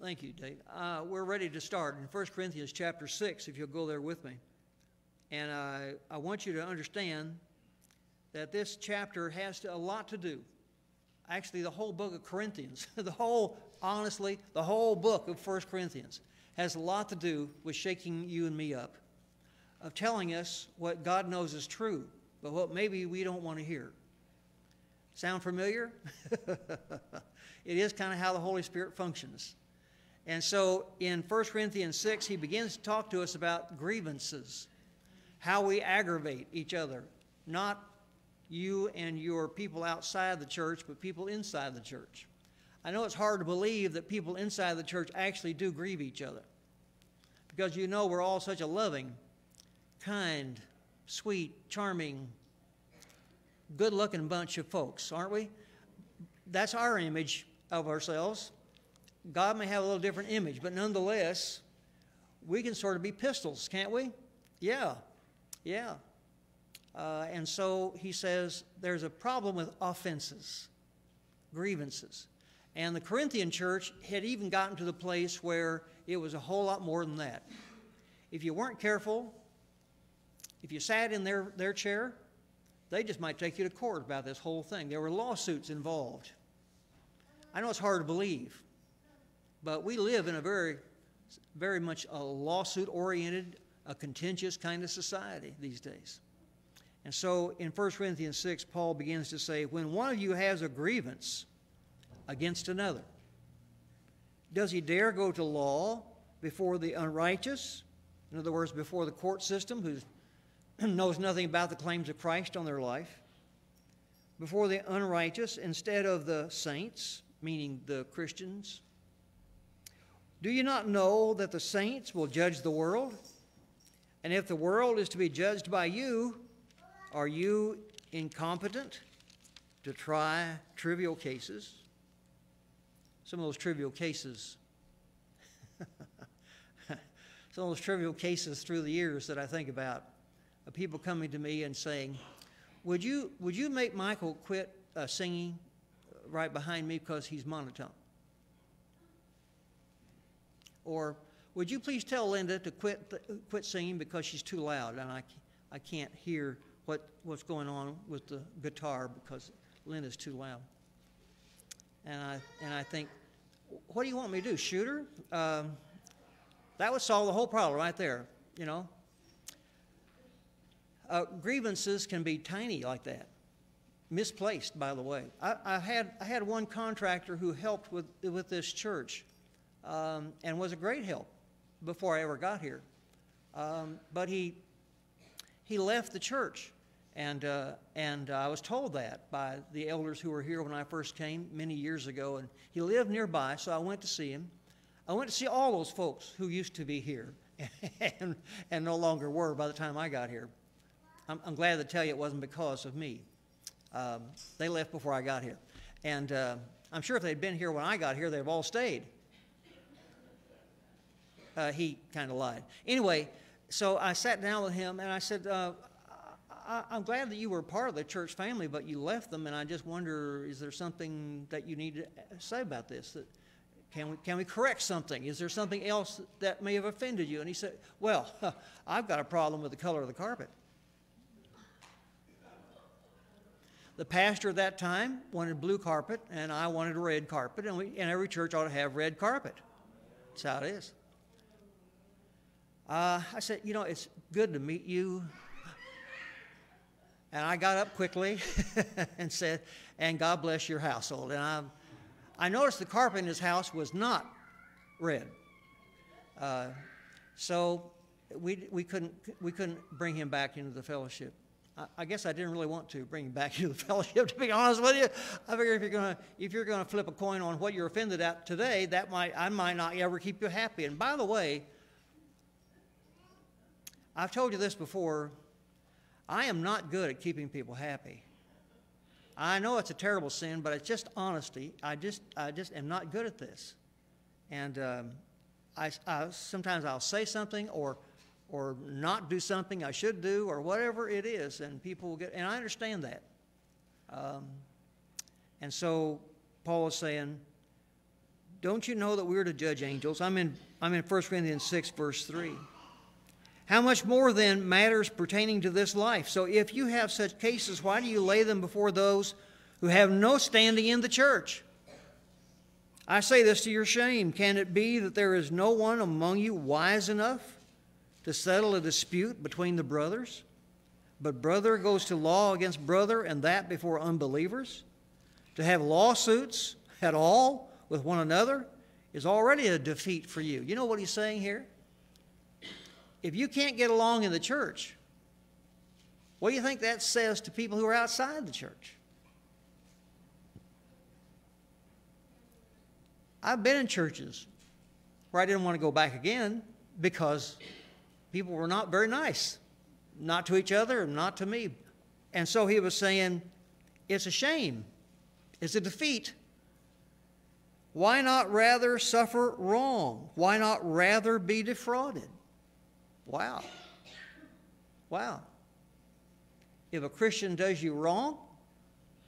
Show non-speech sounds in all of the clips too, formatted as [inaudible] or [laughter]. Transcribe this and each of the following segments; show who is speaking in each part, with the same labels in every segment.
Speaker 1: Thank you, Dave. Uh, we're ready to start in 1 Corinthians chapter 6, if you'll go there with me. And I, I want you to understand that this chapter has to, a lot to do. Actually, the whole book of Corinthians, [laughs] the whole, honestly, the whole book of 1 Corinthians has a lot to do with shaking you and me up, of telling us what God knows is true, but what maybe we don't want to hear. Sound familiar? [laughs] it is kind of how the Holy Spirit functions. And so in 1 Corinthians 6, he begins to talk to us about grievances, how we aggravate each other, not you and your people outside the church, but people inside the church. I know it's hard to believe that people inside the church actually do grieve each other because you know we're all such a loving, kind, sweet, charming, good looking bunch of folks, aren't we? That's our image of ourselves. God may have a little different image, but nonetheless, we can sort of be pistols, can't we? Yeah, yeah. Uh, and so he says there's a problem with offenses, grievances. And the Corinthian church had even gotten to the place where it was a whole lot more than that. If you weren't careful, if you sat in their, their chair, they just might take you to court about this whole thing. There were lawsuits involved. I know it's hard to believe, but we live in a very, very much a lawsuit oriented, a contentious kind of society these days. And so in 1 Corinthians 6, Paul begins to say, When one of you has a grievance against another, does he dare go to law before the unrighteous? In other words, before the court system, who [clears throat] knows nothing about the claims of Christ on their life? Before the unrighteous instead of the saints, meaning the Christians? Do you not know that the saints will judge the world? And if the world is to be judged by you, are you incompetent to try trivial cases? Some of those trivial cases, [laughs] some of those trivial cases through the years that I think about, of people coming to me and saying, Would you, would you make Michael quit uh, singing right behind me because he's monotone? Or, would you please tell Linda to quit, quit singing because she's too loud and I, I can't hear what, what's going on with the guitar because Linda's too loud. And I, and I think, what do you want me to do? Shoot her? Um, that would solve the whole problem right there, you know. Uh, grievances can be tiny like that, misplaced, by the way. I, I, had, I had one contractor who helped with, with this church um, and was a great help before I ever got here. Um, but he, he left the church. And, uh, and I was told that by the elders who were here when I first came many years ago. And he lived nearby, so I went to see him. I went to see all those folks who used to be here [laughs] and, and no longer were by the time I got here. I'm, I'm glad to tell you it wasn't because of me. Um, they left before I got here. And uh, I'm sure if they'd been here when I got here, they'd have all stayed. Uh, he kind of lied. Anyway, so I sat down with him and I said, uh, I, am glad that you were part of the church family, but you left them, and I just wonder, is there something that you need to say about this? That can we, can we correct something? Is there something else that may have offended you? And he said, Well, [laughs] I've got a problem with the color of the carpet. The pastor at that time wanted blue carpet, and I wanted a red carpet, and, we, and every church ought to have red carpet. That's how it is. Uh, I said, You know, it's good to meet you. And I got up quickly [laughs] and said, and God bless your household. And I, I noticed the carpet in his house was not red. Uh, so we, we, couldn't, we couldn't bring him back into the fellowship. I, guess I didn't really want to bring him back [laughs] into the fellowship, to be honest with you. I figure if you're going to if you're to flip a coin on what you're offended at today, that might I might not ever keep you happy. And by the way, I've told you this before. I am not good at keeping people happy. I know it's a terrible sin, but it's just honesty. I just, I just am not good at this. And um, I, I, sometimes I'll say something or, or not do something I should do or whatever it is, and people will get, and I understand that. Um, and so Paul is saying, Don't you know that we're to judge angels? I'm in, I'm in 1 Corinthians 6, verse 3. How much more then matters pertaining to this life? So if you have such cases, why do you lay them before those who have no standing in the church? I say this to your shame. Can it be that there is no one among you wise enough to settle a dispute between the brothers? But brother goes to law against brother, and that before unbelievers? To have lawsuits at all with one another is already a defeat for you. You know what he's saying here? If you can't get along in the church, what do you think that says to people who are outside the church? I've been in churches where I didn't want to go back again because people were not very nice, not to each other and not to me. And so he was saying, it's a shame, it's a defeat. Why not rather suffer wrong? Why not rather be defrauded? Wow. Wow. If a Christian does you wrong,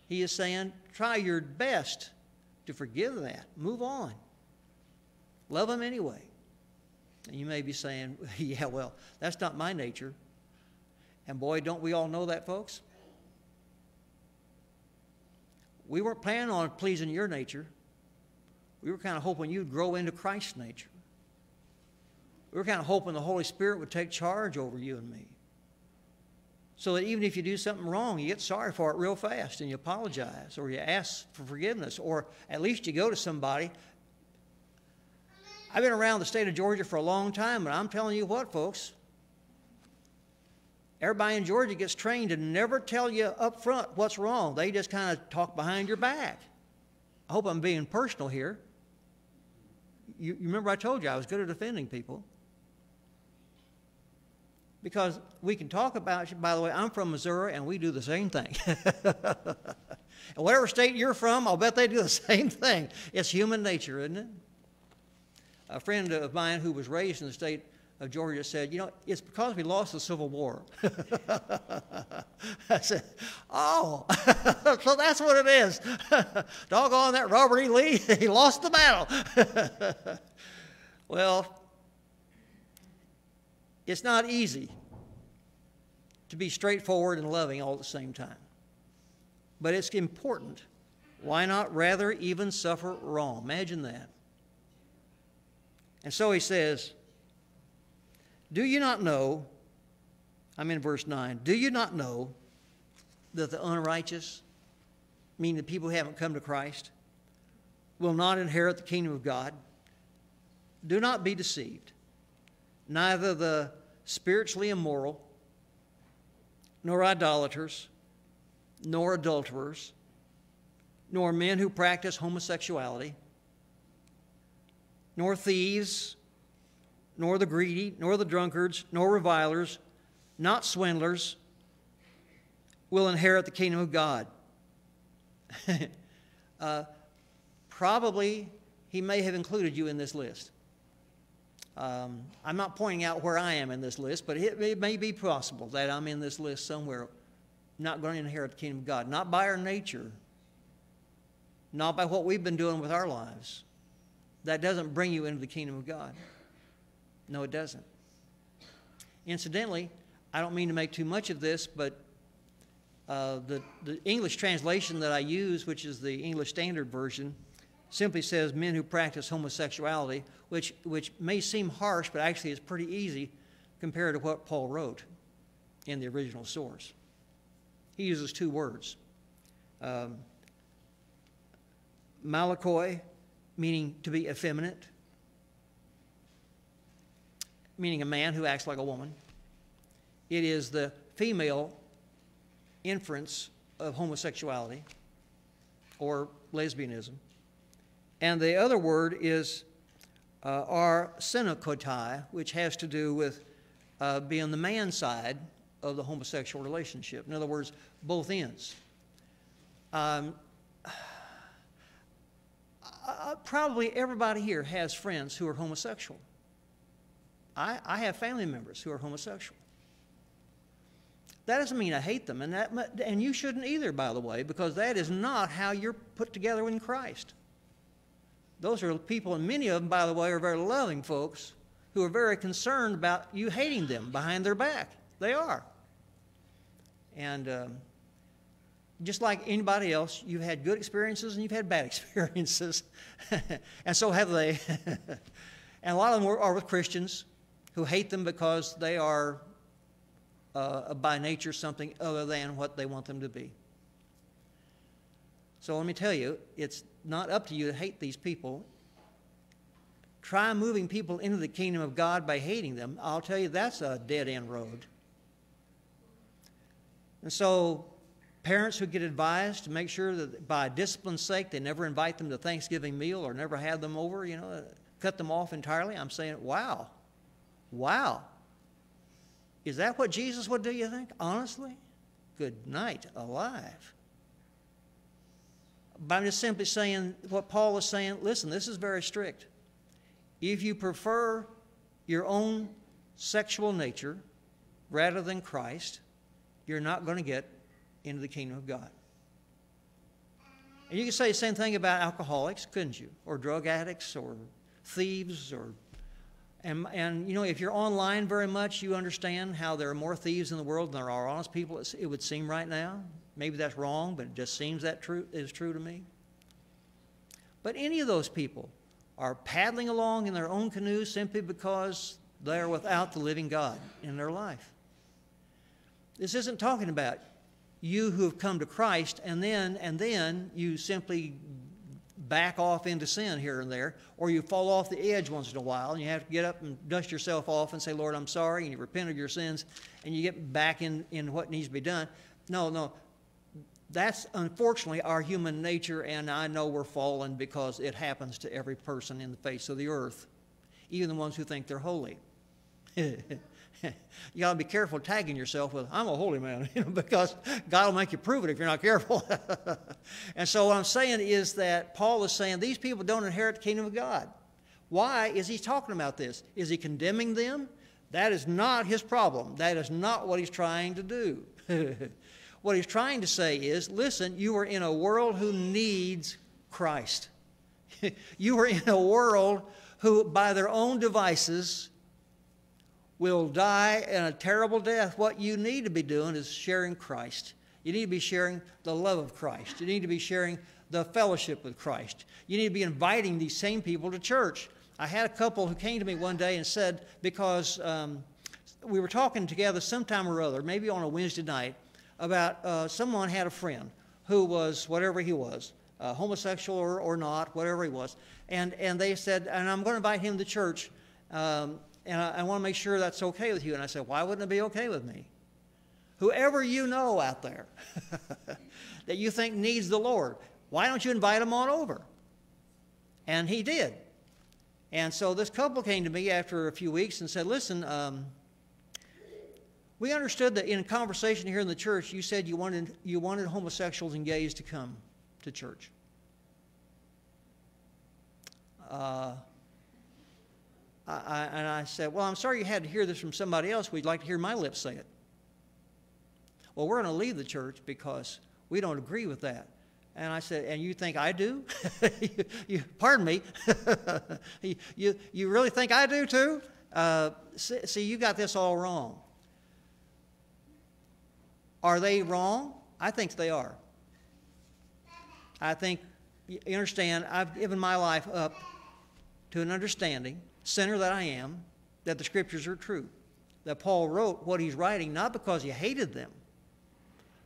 Speaker 1: he is saying, try your best to forgive that. Move on. Love them anyway. And you may be saying, [laughs] yeah, well, that's not my nature. And boy, don't we all know that, folks? We weren't planning on pleasing your nature. We were kind of hoping you'd grow into Christ's nature. We were kind of hoping the Holy Spirit would take charge over you and me. So that even if you do something wrong, you get sorry for it real fast and you apologize or you ask for forgiveness or at least you go to somebody. I've been around the state of Georgia for a long time, and I'm telling you what, folks. Everybody in Georgia gets trained to never tell you up front what's wrong. They just kind of talk behind your back. I hope I'm being personal here. You, you remember I told you I was good at defending people because we can talk about you. By the way, I'm from Missouri, and we do the same thing. [laughs] and whatever state you're from, I'll bet they do the [laughs] same thing. It's human nature, isn't it? A friend of mine who was raised in the state of Georgia said, You know, it's because we lost the Civil War. [laughs] I said, Oh, so that's what it is. Doggone that Robert E. Lee, he lost the battle. well, it's not easy to be straightforward and loving all at the same time. But it's important. Why not rather even suffer wrong? Imagine that. And so he says, Do you not know? I'm in verse 9. Do you not know that the unrighteous, meaning the people who haven't come to Christ, will not inherit the kingdom of God? Do not be deceived neither the spiritually immoral, nor idolaters, nor adulterers, nor men who practice homosexuality, nor thieves, nor the greedy, nor the drunkards, nor revilers, not swindlers, will inherit the kingdom of God. [laughs] uh, probably he may have included you in this list. Um, I'm not pointing out where I am in this list, but it, it, may be possible that I'm in this list somewhere, not going to inherit the kingdom of God, not by our nature, not by what we've been doing with our lives. That doesn't bring you into the kingdom of God. No, it doesn't. Incidentally, I don't mean to make too much of this, but uh, the, the English translation that I use, which is the English Standard Version, simply says men who practice homosexuality, which, which may seem harsh, but actually is pretty easy compared to what Paul wrote in the original source. He uses two words um, malakoi, meaning to be effeminate, meaning a man who acts like a woman. It is the female inference of homosexuality or lesbianism. And the other word is uh, arsenokoitai, which has to do with uh, being the man side of the homosexual relationship. In other words, both ends. Um, uh, probably everybody here has friends who are homosexual. I, I have family members who are homosexual. That doesn't mean I hate them, and, that, and you shouldn't either, by the way, because that is not how you're put together in Christ. Those are people, and many of them, by the way, are very loving folks who are very concerned about you hating them behind their back. They are. And um, just like anybody else, you've had good experiences and you've had bad [laughs] experiences. [laughs] and so have they. [laughs] and a lot of them are with Christians who hate them because they are uh, by nature something other than what they want them to be. So let me tell you, it's not up to you to hate these people. Try moving people into the kingdom of God by hating them. I'll tell you, that's a dead end road. And so, parents who get advised to make sure that by discipline's sake they never invite them to Thanksgiving meal or never have them over, you know, uh, cut them off entirely, I'm saying, wow, wow. Is that what Jesus would do, you think? Honestly? Good night, alive. But I'm just simply saying what Paul is saying. Listen, this is very strict. If you prefer your own sexual nature rather than Christ, you're not going to get into the kingdom of God. And you can say the same thing about alcoholics, couldn't you? Or drug addicts, or thieves, or and, and you know, if you're online very much, you understand how there are more thieves in the world than there are honest people. It would seem right now. Maybe that's wrong, but it just seems that true is true to me. But any of those people are paddling along in their own canoes simply because they are without the living God in their life. This isn't talking about you who have come to Christ and then and then you simply back off into sin here and there, or you fall off the edge once in a while and you have to get up and dust yourself off and say, Lord, I'm sorry, and you repent of your sins and you get back in, in what needs to be done. No, no. That's unfortunately our human nature, and I know we're fallen because it happens to every person in the face of the earth, even the ones who think they're holy. [laughs] you got to be careful tagging yourself with, I'm a holy man, [laughs] you know, because God will make you prove it if you're not careful. [laughs] and so what I'm saying is that Paul is saying these people don't inherit the kingdom of God. Why is he talking about this? Is he condemning them? That is not his problem. That is not what he's trying to do. What he's trying to say is listen, you are in a world who needs Christ. [laughs] you are in a world who, by their own devices, will die in a terrible death, what you need to be doing is sharing Christ. You need to be sharing the love of Christ. You need to be sharing the fellowship with Christ. You need to be inviting these same people to church. I had a couple who came to me one day and said, because um, we were talking together sometime or other, maybe on a Wednesday night, about uh, someone had a friend who was whatever he was, uh, homosexual or, or not, whatever he was. And, and they said, and I'm going to invite him to church. Um, and I, I want to make sure that's okay with you. And I said, Why wouldn't it be okay with me? Whoever you know out there [laughs] that you think needs the Lord, why don't you invite him on over? And he did. And so this couple came to me after a few weeks and said, Listen, um, we understood that in a conversation here in the church, you said you wanted, you wanted homosexuals and gays to come to church. Uh, I, and I said, Well, I'm sorry you had to hear this from somebody else. We'd like to hear my lips say it. Well, we're going to leave the church because we don't agree with that. And I said, And you think I do? you, [laughs] you, pardon me. [laughs] you, you really think I do too? Uh, see, see, you got this all wrong. Are they wrong? I think they are. I think, you understand, I've given my life up to an understanding sinner that I am, that the scriptures are true. That Paul wrote what he's writing not because he hated them,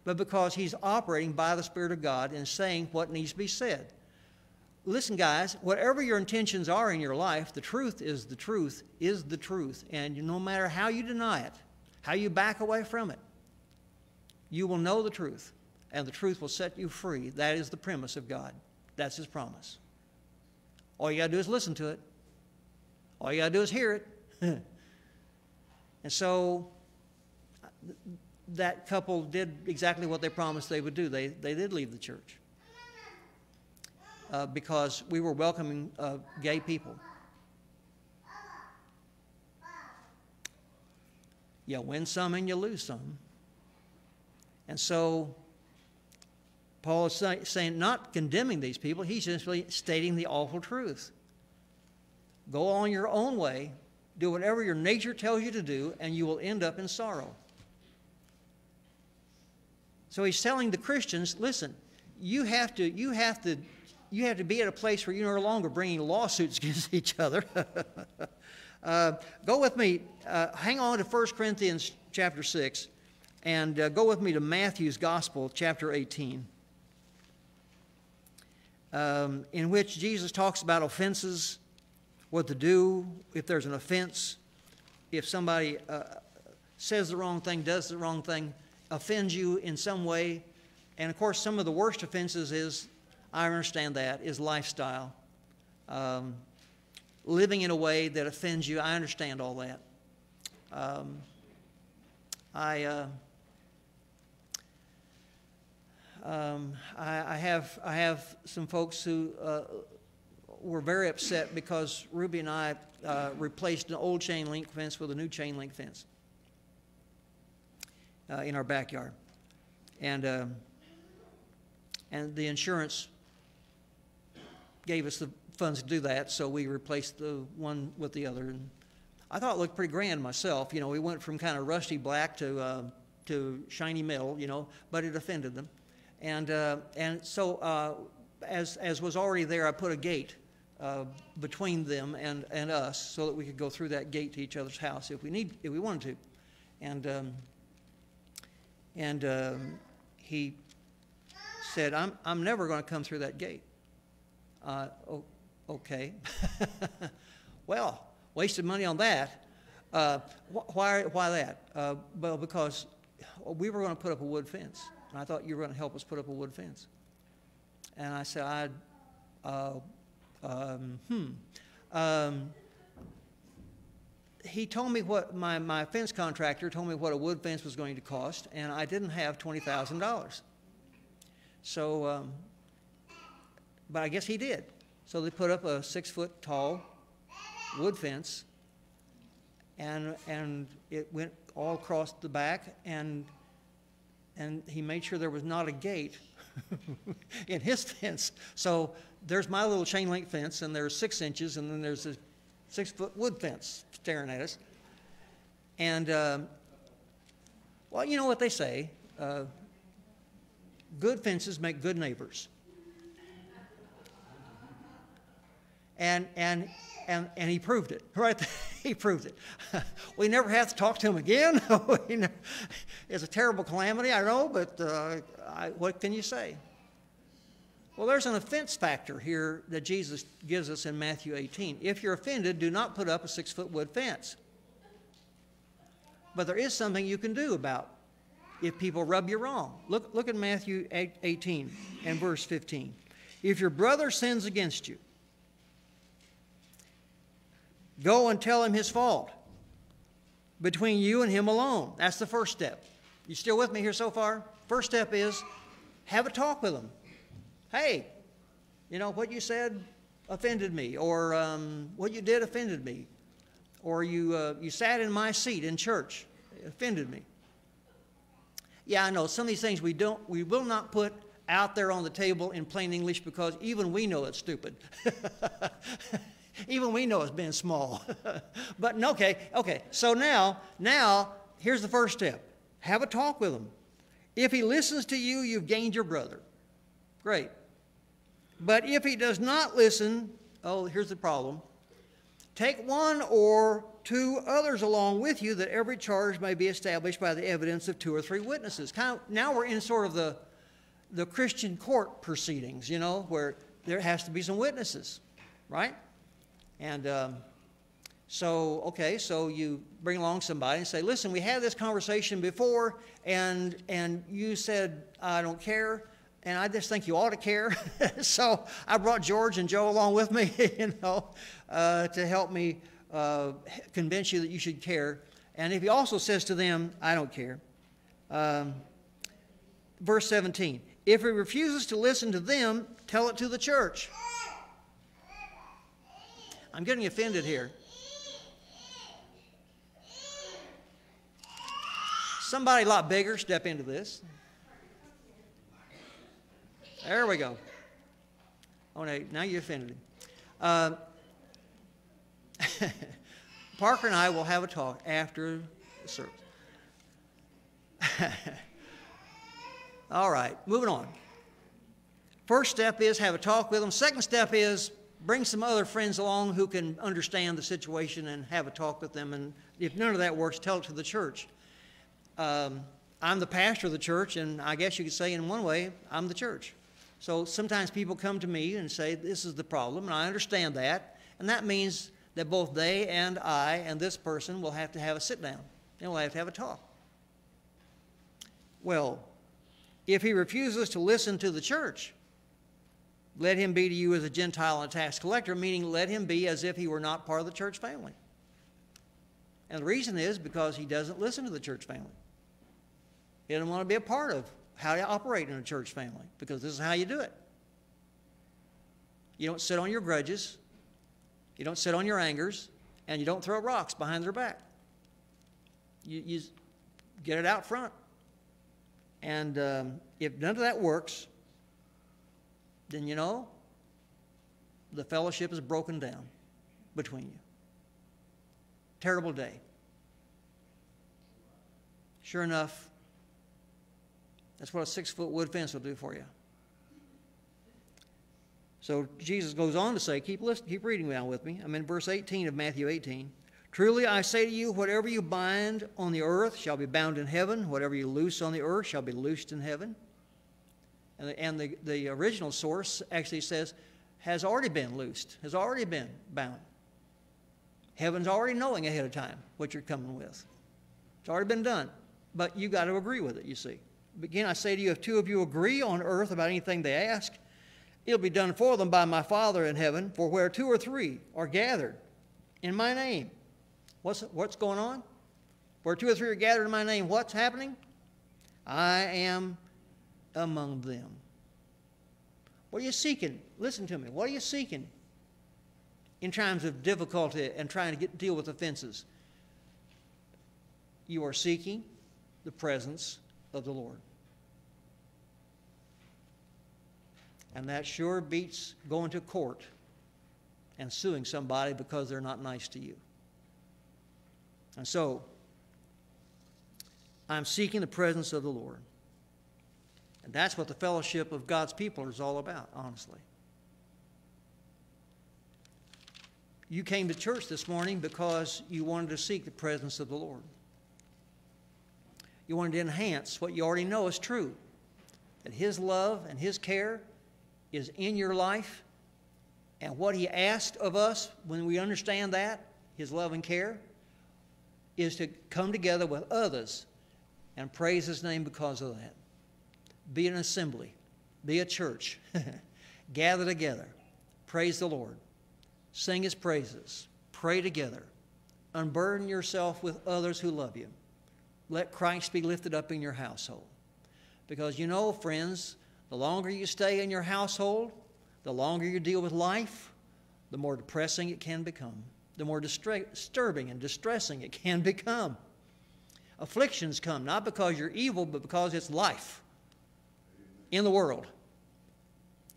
Speaker 1: but because he's operating by the Spirit of God and saying what needs to be said. Listen, guys, whatever your intentions are in your life, the truth is the truth, is the truth. And no matter how you deny it, how you back away from it, you will know the truth, and the truth will set you free. That is the premise of God. That's His promise. All you got to do is listen to it. All you got to do is hear it. [laughs] and so that couple did exactly what they promised they would do. They, they did leave the church uh, because we were welcoming uh, gay people. You win some and you lose some. And so Paul is say, saying, not condemning these people, he's simply stating the awful truth. Go on your own way, do whatever your nature tells you to do, and you will end up in sorrow. So he's telling the Christians, listen, you have to, you have to, you have to be at a place where you're no longer bringing lawsuits [laughs] against each other. [laughs] uh, go with me, uh, hang on to 1 Corinthians chapter 6, and uh, go with me to Matthew's Gospel, chapter 18, um, in which Jesus talks about offenses, what to do if there's an offense, if somebody uh, says the wrong thing, does the wrong thing offends you in some way. And of course, some of the worst offenses is, I understand that, is lifestyle. Um, living in a way that offends you, I understand all that. Um, I, uh, um, I, I, have, I have some folks who uh, were very upset because Ruby and I uh, replaced an old chain link fence with a new chain link fence uh, in our backyard. And, uh, and the insurance gave us the funds to do that, so we replaced the one with the other. And I thought it looked pretty grand myself. You know, we went from kind of rusty black to, uh, to shiny metal, you know, but it offended them. And, uh, and so, uh, as, as was already there, I put a gate uh, between them and, and us so that we could go through that gate to each other's house if we, need, if we wanted to. And um, and um, he said, I'm, I'm never going to come through that gate. Uh, okay. [laughs] well, wasted money on that. Uh, wh- why, why that? Uh, well, because we were going to put up a wood fence. And I thought you were going to help us put up a wood fence. And I said, I, uh, um, hmm. Um, he told me what my, my fence contractor told me what a wood fence was going to cost, and I didn't have $20,000. So, um, but I guess he did. So they put up a six foot tall wood fence, and, and it went all across the back, and, and he made sure there was not a gate [laughs] in his fence. So there's my little chain link fence, and there's six inches, and then there's a six foot wood fence staring at us. And, uh, well, you know what they say uh, good fences make good neighbors. And, and, and, and he proved it, [laughs] right? He proved it. [laughs] we never have to talk to him again. [laughs] it's a terrible calamity, I know, but uh, I, what can you say? Well, there's an offense factor here that Jesus gives us in Matthew 18. If you're offended, do not put up a six foot wood fence. But there is something you can do about if people rub you wrong. Look, look at Matthew 18 and verse 15. If your brother sins against you, go and tell him his fault between you and him alone. That's the first step. You still with me here so far? First step is have a talk with him hey, you know, what you said offended me, or um, what you did offended me, or you, uh, you sat in my seat in church, offended me. Yeah, I know some of these things we don't, we will not put out there on the table in plain English because even we know it's stupid. [laughs] even we know it's been small. [laughs] but okay, okay. So now, now here's the first step: have a talk with him. If he listens to you, you've gained your brother. Great. But if he does not listen, oh, here's the problem. Take one or two others along with you that every charge may be established by the evidence of two or three witnesses. Kind of, now we're in sort of the, the Christian court proceedings, you know, where there has to be some witnesses, right? And um, so, okay, so you bring along somebody and say, listen, we had this conversation before, and, and you said, I don't care and I just think you ought to care. [laughs] so I brought George and Joe along with me, [laughs] you know, uh, to help me uh, convince you that you should care. And if he also says to them, I don't care. Um, verse 17 If he refuses to listen to them, tell it to the church. I'm getting offended here. Somebody a lot bigger step into this. There we go. Oh, no, now you offended him. Uh, [laughs] Parker and I will have a talk after the service. [laughs] All right, moving on. First step is have a talk with them. Second step is bring some other friends along who can understand the situation and have a talk with them. And if none of that works, tell it to the church. Um, I'm the pastor of the church, and I guess you could say, in one way, I'm the church. So sometimes people come to me and say, This is the problem, and I understand that. And that means that both they and I and this person will have to have a sit down, and we'll have to have a talk. Well, if he refuses to listen to the church, let him be to you as a Gentile and a tax collector, meaning let him be as if he were not part of the church family. And the reason is because he doesn't listen to the church family. He doesn't want to be a part of how to operate in a church family because this is how you do it. You don't sit on your grudges, you don't sit on your angers, and you don't throw rocks behind their back. You, you get it out front. And um, if none of that works, then you know the fellowship is broken down between you. Terrible day. Sure enough, that's what a six foot wood fence will do for you. So Jesus goes on to say, keep, listen, keep reading now with me. I'm in verse 18 of Matthew 18. Truly I say to you, whatever you bind on the earth shall be bound in heaven, whatever you loose on the earth shall be loosed in heaven. And the, and the, the original source actually says, has already been loosed, has already been bound. Heaven's already knowing ahead of time what you're coming with. It's already been done. But you've got to agree with it, you see. Again, I say to you, if two of you agree on earth about anything they ask, it'll be done for them by my Father in heaven. For where two or three are gathered in my name, what's, what's going on? Where two or three are gathered in my name, what's happening? I am among them. What are you seeking? Listen to me. What are you seeking in times of difficulty and trying to get, deal with offenses? You are seeking the presence of the Lord. And that sure beats going to court and suing somebody because they're not nice to you. And so, I'm seeking the presence of the Lord. And that's what the fellowship of God's people is all about, honestly. You came to church this morning because you wanted to seek the presence of the Lord. You wanted to enhance what you already know is true that His love and His care is in your life. And what He asked of us when we understand that, His love and care, is to come together with others and praise His name because of that be an assembly, be a church, [laughs] gather together, praise the Lord, sing his praises, pray together, unburden yourself with others who love you. Let Christ be lifted up in your household. Because you know, friends, the longer you stay in your household, the longer you deal with life, the more depressing it can become, the more disturbing and distressing it can become. Afflictions come not because you're evil, but because it's life in the world.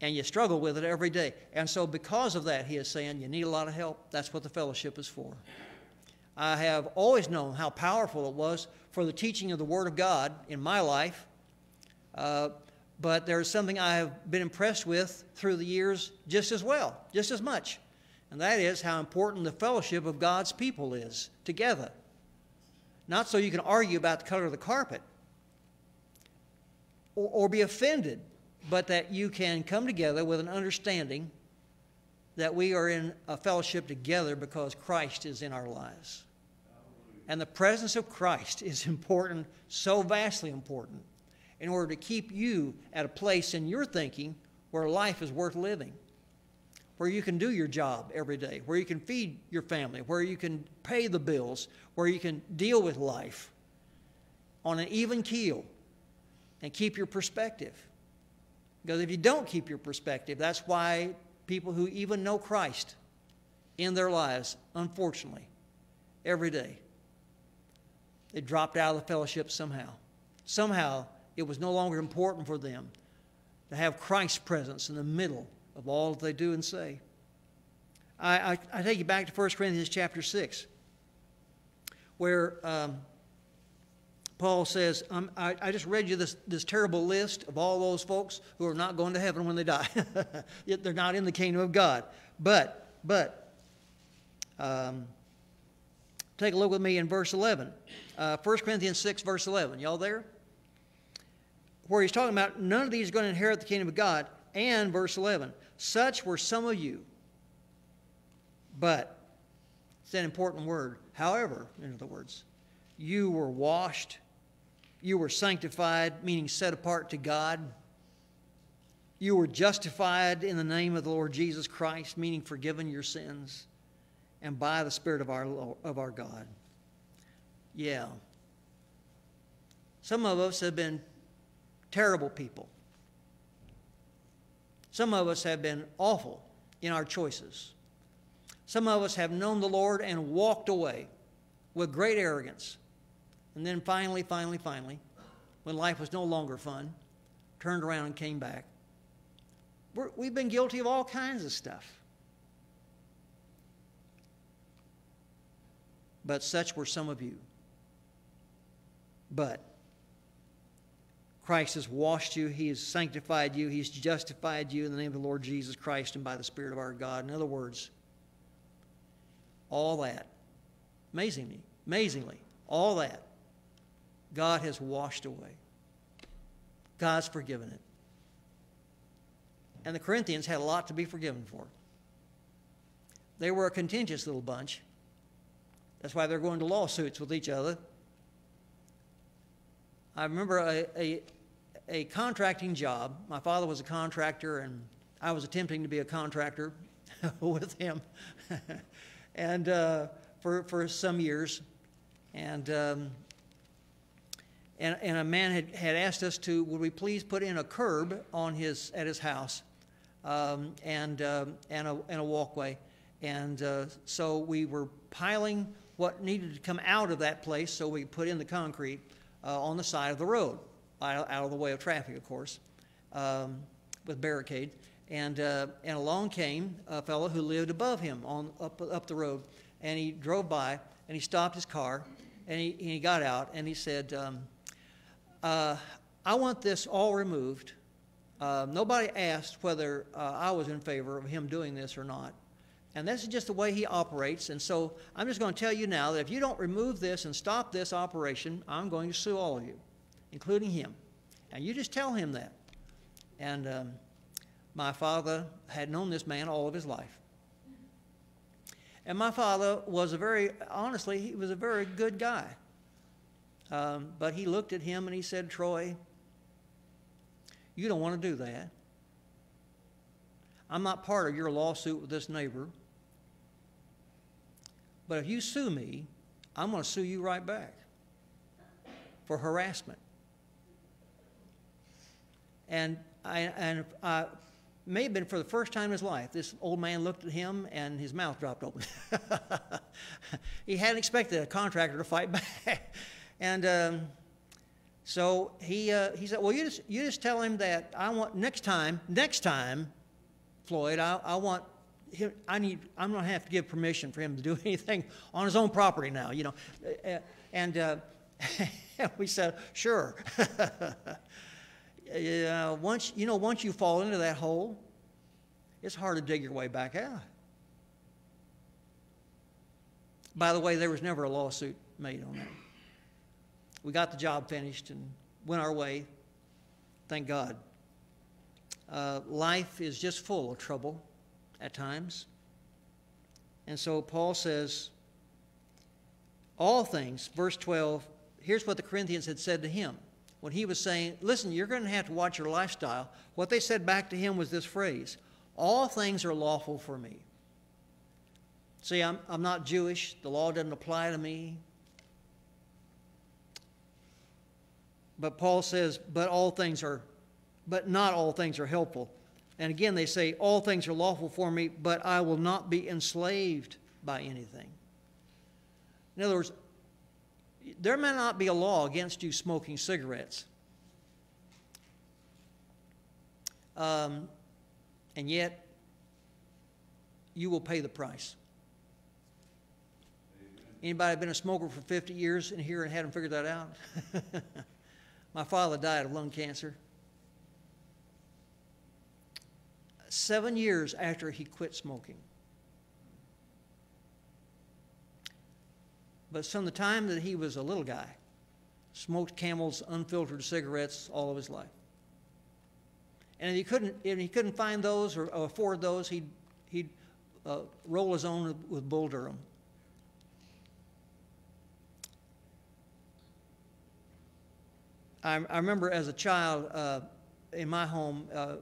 Speaker 1: And you struggle with it every day. And so, because of that, he is saying you need a lot of help. That's what the fellowship is for. I have always known how powerful it was for the teaching of the Word of God in my life. Uh, but there's something I have been impressed with through the years just as well, just as much. And that is how important the fellowship of God's people is together. Not so you can argue about the color of the carpet, or, or be offended, but that you can come together with an understanding that we are in a fellowship together because Christ is in our lives. And the presence of Christ is important, so vastly important, in order to keep you at a place in your thinking where life is worth living, where you can do your job every day, where you can feed your family, where you can pay the bills, where you can deal with life on an even keel and keep your perspective. Because if you don't keep your perspective, that's why people who even know Christ in their lives, unfortunately, every day, they dropped out of the fellowship somehow. Somehow, it was no longer important for them to have Christ's presence in the middle of all that they do and say. I, I, I take you back to 1 Corinthians chapter 6, where um, Paul says, um, I, I, just read you this, this terrible list of all those folks who are not going to heaven when they die. [laughs] They're not in the kingdom of God. But, but, um, take a look with me in verse 11. Uh, 1 Corinthians 6, verse 11. Y'all there? Where he's talking about none of these are going to inherit the kingdom of God. And verse 11. Such were some of you. But, it's an important word. However, in other words, you were washed, you were sanctified, meaning set apart to God. You were justified in the name of the Lord Jesus Christ, meaning forgiven your sins, and by the Spirit of our, of our God. Yeah. Some of us have been terrible people. Some of us have been awful in our choices. Some of us have known the Lord and walked away with great arrogance. And then finally, finally, finally, when life was no longer fun, turned around and came back. we have been guilty of all kinds of stuff. But such were some of you. But Christ has washed you, He has sanctified you, He's justified you in the name of the Lord Jesus Christ and by the Spirit of our God. In other words, all that, amazingly, amazingly, all that, God has washed away. God's forgiven it. And the Corinthians had a lot to be forgiven for. They were a contentious little bunch. That's why they're going to lawsuits with each other. I remember a, a, a contracting job. My father was a contractor, and I was attempting to be a contractor [laughs] with him. [laughs] and uh, for, for some years. And, um, and, and a man had, had asked us to, would we please put in a curb on his, at his house um, and, uh, and, a, and a walkway. And uh, so we were piling what needed to come out of that place so we put in the concrete uh, on the side of the road, out, out, of the way of traffic, of course, um, with barricades. And, uh, and along came a fellow who lived above him on, up, up the road. And he drove by and he stopped his car and he, he got out and he said, um, uh, I want this all removed. Uh, nobody asked whether uh, I was in favor of him doing this or not. And this is just the way he operates. And so I'm just going to tell you now that if you don't remove this and stop this operation, I'm going to sue all of you, including him. And you just tell him that. And um, my father had known this man all of his life. And my father was a very, honestly, he was a very good guy. Um, but he looked at him and he said, Troy, you don't want to do that. I'm not part of your lawsuit with this neighbor. But if you sue me, I'm going to sue you right back for harassment. And I, and I, may have been for the first time in his life, this old man looked at him and his mouth dropped open. [laughs] he hadn't expected a contractor to fight [laughs] back. And um, so he, uh, he said, Well, you just, you just tell him that I want, next time, next time, Floyd, I, I want him, I need, I'm going to have to give permission for him to do [laughs] anything on his own property now, you know. And uh, [laughs] we said, Sure. [laughs] uh, once you know once you fall into that hole, it's hard to dig your way back out. By the way, there was never a lawsuit made on that. We got the job finished and went our way. Thank God. Uh, life is just full of trouble at times. And so Paul says, all things, verse 12, here's what the Corinthians had said to him when he was saying, Listen, you're going to have to watch your lifestyle, what they said back to him was this phrase All things are lawful for me. See, I'm, I'm not Jewish, the law doesn't apply to me. But Paul says, But all things are, but not all things are helpful. And again, they say, All things are lawful for me, but I will not be enslaved by anything. In other words, there may not be a law against you smoking cigarettes. Um, and yet, you will pay the price. Anybody been a smoker for 50 years in here and hadn't figured that out? [laughs] My father died of lung cancer. Seven years after he quit smoking. But from the time that he was a little guy, smoked Camels unfiltered cigarettes all of his life. And if he couldn't, if he couldn't find those or afford those, he'd, he'd uh, roll his own with Bull Durham. I, I remember as a child uh, in my home, uh,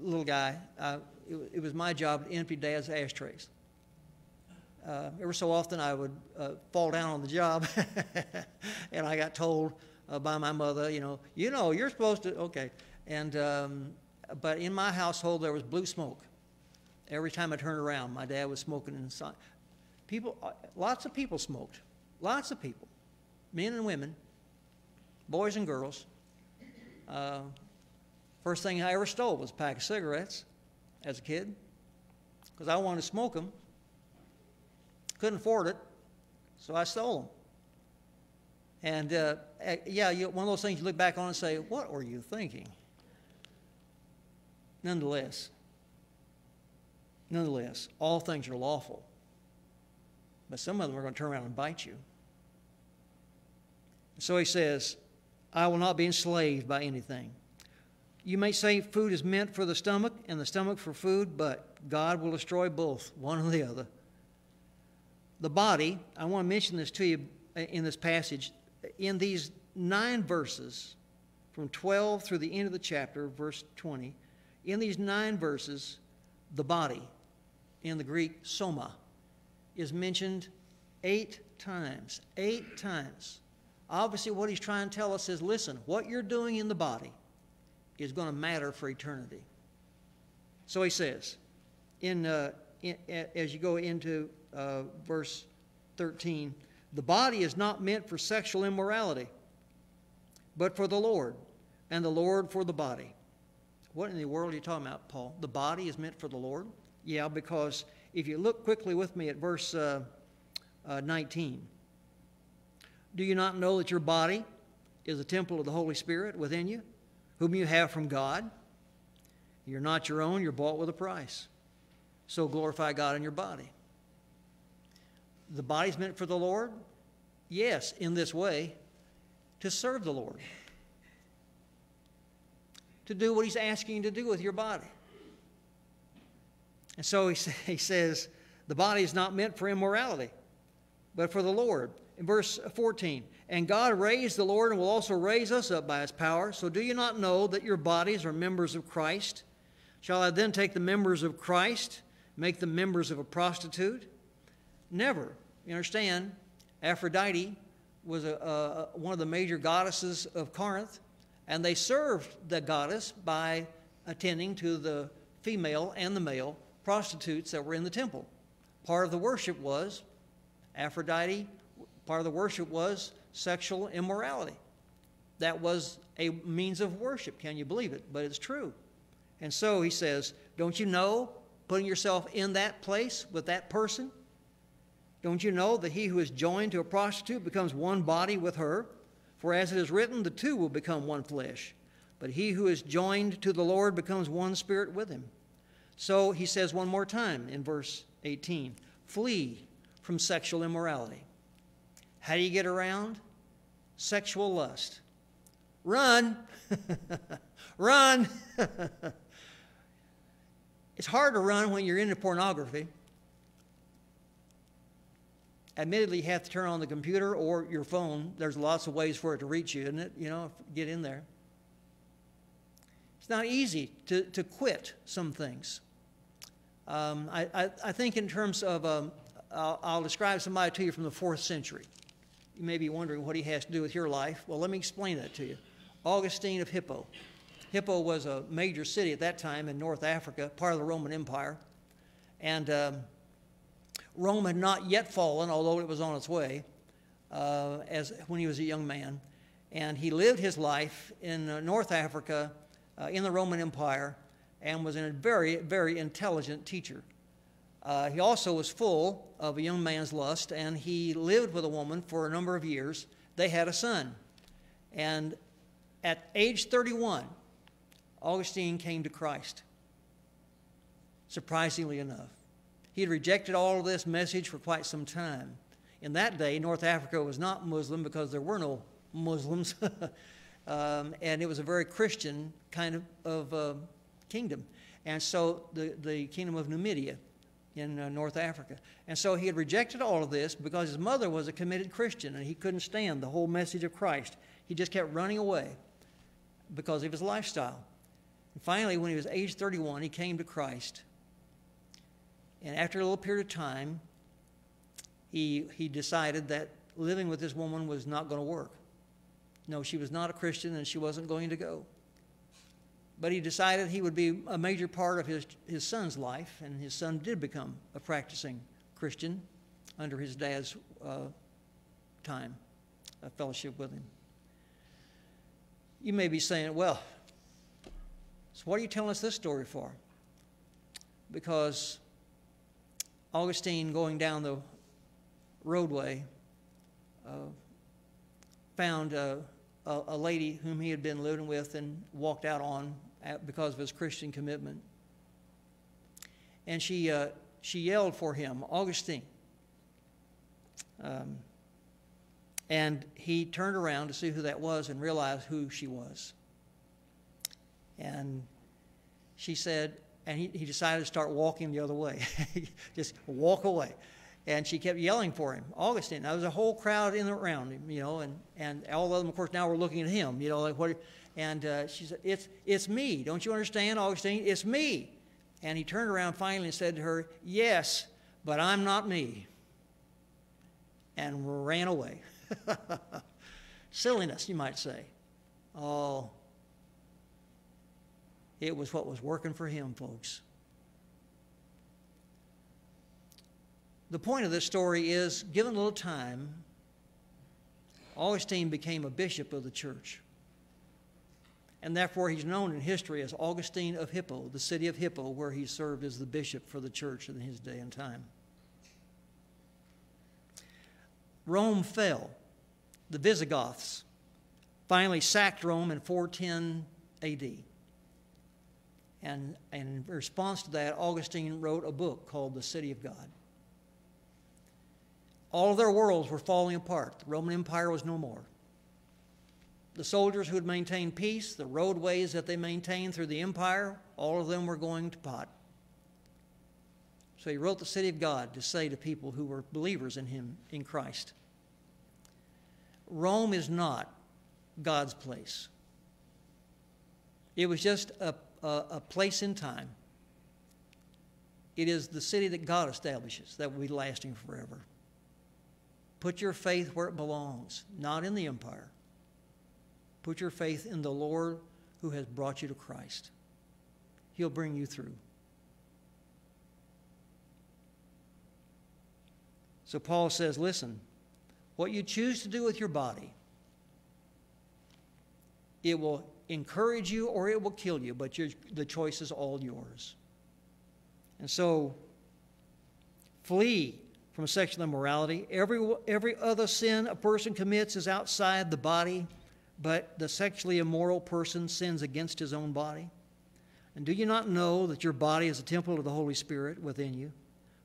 Speaker 1: little guy, uh, it, it, was my job to empty dad's ashtrays. Uh, every so often I would uh, fall down on the job, [laughs] and I got told uh, by my mother, you know, you know, you're supposed to, okay. And, um, but in my household, there was blue smoke. Every time I turned around, my dad was smoking inside. People, lots of people smoked. Lots of people, men and women boys and girls. Uh, first thing I ever stole was a pack of cigarettes as a kid because I wanted to smoke them. Couldn't afford it, so I stole them. And uh, eh, yeah, you, one of those things you look back on and say, What were you thinking? Nonetheless, nonetheless, all things are lawful, but some of them are going to turn around and bite you. So he says, I will not be enslaved by anything. You may say food is meant for the stomach and the stomach for food, but God will destroy both, one or the other. The body, I want to mention this to you uh, in this passage. In these nine verses, from 12 through the end of the chapter, verse 20, in these nine verses, the body, in the Greek, soma, is mentioned eight times. Eight times. Obviously, what he's trying to tell us is listen, what you're doing in the body is going to matter for eternity. So he says, in, uh, in as you go into uh, verse 13, the body is not meant for sexual immorality, but for the Lord, and the Lord for the body. What in the world are you talking about, Paul? The body is meant for the Lord? Yeah, because if you look quickly with me at verse uh, uh 19, do you not know that your body is a temple of the Holy Spirit within you, whom you have from God? You're not your own, you're bought with a price. So glorify God in your body. The body's meant for the Lord? Yes, in this way, to serve the Lord. To do what He's asking you to do with your body. And so he, [laughs] he says, the body is not meant for immorality, but for the Lord in verse 14, and God raised the Lord and will also raise us up by his power. So do you not know that your bodies are members of Christ? Shall I then take the members of Christ, make them members of a prostitute? Never. You understand, Aphrodite was a, a, one of the major goddesses of Corinth, and they served the goddess by attending to the female and the male prostitutes that were in the temple. Part of the worship was Aphrodite Part of the worship was sexual immorality. That was a means of worship. Can you believe it? But it's true. And so he says, Don't you know, putting yourself in that place with that person? Don't you know that he who is joined to a prostitute becomes one body with her? For as it is written, the two will become one flesh. But he who is joined to the Lord becomes one spirit with him. So he says one more time in verse 18 Flee from sexual immorality. How do you get around? Sexual lust. Run. [laughs] run. [laughs] it's hard to run when you're into pornography. Admittedly, you have to turn on the computer or your phone. There's lots of ways for it to reach you, isn't it? You know, get in there. It's not easy to, to quit some things. Um, I, I, I, think, in terms of, um, I'll, I'll describe somebody to you from the fourth century. You may be wondering what he has to do with your life. Well, let me explain that to you. Augustine of Hippo. Hippo was a major city at that time in North Africa, part of the Roman Empire. And um, Rome had not yet fallen, although it was on its way, uh, as when he was a young man. And he lived his life in uh, North Africa uh, in the Roman Empire and was a very, very intelligent teacher. Uh, he also was full of a young man's lust, and he lived with a woman for a number of years. They had a son. And at age 31, Augustine came to Christ, surprisingly enough. He had rejected all of this message for quite some time. In that day, North Africa was not Muslim because there were no Muslims, [laughs] um, and it was a very Christian kind of, of uh, kingdom. And so the, the kingdom of Numidia in uh, North Africa. And so he had rejected all of this because his mother was a committed Christian and he couldn't stand the whole message of Christ. He just kept running away because of his lifestyle. And finally, when he was age 31, he came to Christ. And after a little period of time, he, he decided that living with this woman was not going to work. No, she was not a Christian and she wasn't going to go. But he decided he would be a major part of his, his son's life, and his son did become a practicing Christian under his dad's uh, time, a fellowship with him. You may be saying, well, so what are you telling us this story for? Because Augustine, going down the roadway, uh, found uh, a, a lady whom he had been living with and walked out on because of his Christian commitment. And she, uh, she yelled for him, Augustine. Um, and he turned around to see who that was and realized who she was. And she said, and he, he decided to start walking the other way, [laughs] just walk away. And she kept yelling for him, Augustine. There was a whole crowd in around him, you know, and, and all of them, of course, now were looking at him, you know, like what and uh, she said, it's, it's me. Don't you understand, Augustine? It's me. And he turned around finally and said to her, Yes, but I'm not me. And ran away. [laughs] Silliness, you might say. Oh, it was what was working for him, folks. The point of this story is given a little time, Augustine became a bishop of the church and therefore he's known in history as Augustine of Hippo, the city of Hippo, where he served as the bishop for the church in his day and time. Rome fell. The Visigoths finally sacked Rome in 410 AD. And, and in response to that, Augustine wrote a book called The City of God. All of their worlds were falling apart. The Roman Empire was no more the soldiers who had maintained peace, the roadways that they maintained through the empire, all of them were going to pot. So he wrote the city of God to say to people who were believers in him, in Christ. Rome is not God's place. It was just a, a, a place in time. It is the city that God establishes that will be lasting forever. Put your faith where it belongs, not in the empire. Put your faith in the Lord who has brought you to Christ. He'll bring you through. So Paul says, listen, what you choose to do with your body, it will encourage you or it will kill you, but the choice is all yours. And so, flee from sexual immorality. Every, every other sin a person commits is outside the body but the sexually immoral person sins against his own body. And do you not know that your body is a temple of the Holy Spirit within you,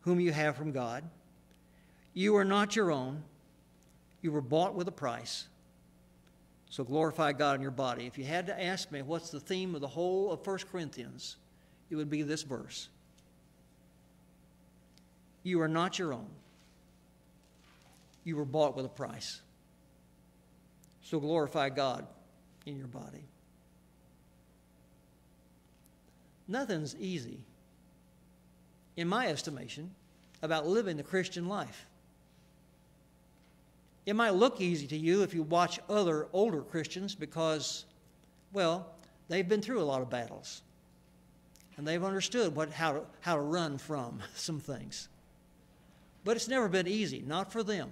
Speaker 1: whom you have from God? You are not your own. You were bought with a price. So glorify God in your body. If you had to ask me what's the theme of the whole of 1 Corinthians, it would be this verse. You are not your own. You were bought with a price. So glorify God in your body. Nothing's easy, in my estimation, about living the Christian life. It might look easy to you if you watch other older Christians because, well, they've been through a lot of battles and they've understood what, how, to, how to run from [laughs] some things. But it's never been easy, not for them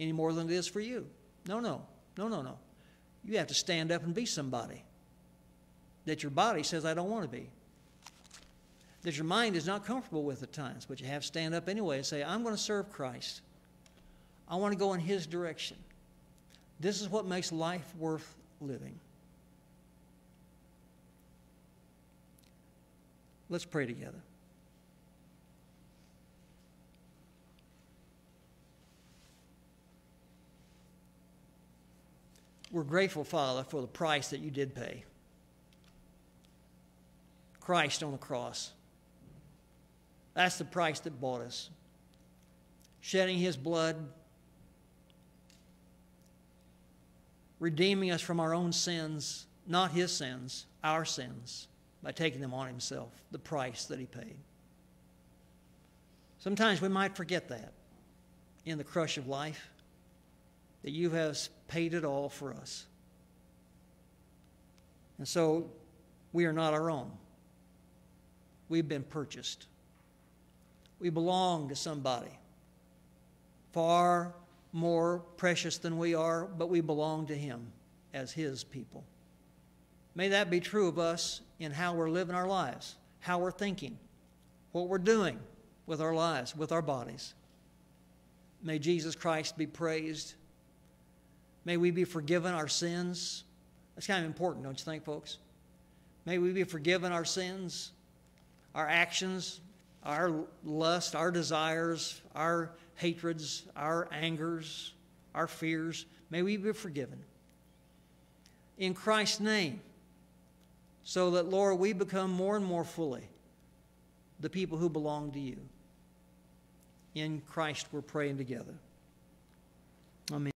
Speaker 1: any more than it is for you. No, no. No, no, no. You have to stand up and be somebody. that your body says, I don't want to be. That your mind is not comfortable with at times, but you have to stand up anyway and say, I'm going to serve Christ. I want to go in His direction. This is what makes life worth living. Let's pray together. We're grateful, Father, for the price that you did pay. Christ on the cross. That's the price that bought us. Shedding his blood, redeeming us from our own sins, not his sins, our sins, by taking them on himself, the price that he paid. Sometimes we might forget that in the crush of life, that you have paid it all for us. And so we are not our own. We've been purchased. We belong to somebody far more precious than we are, but we belong to Him as His people. May that be true of us in how we're living our lives, how we're thinking, what we're doing with our lives, with our bodies. May Jesus Christ be praised. May we be forgiven our sins. That's kind of important, don't you think, folks? May we be forgiven our sins our actions, our lust, our desires, our hatreds, our angers, our fears, may we be forgiven. In Christ's name, so that, Lord, we become more and more fully the people who belong to you. In Christ, we're praying together. Amen.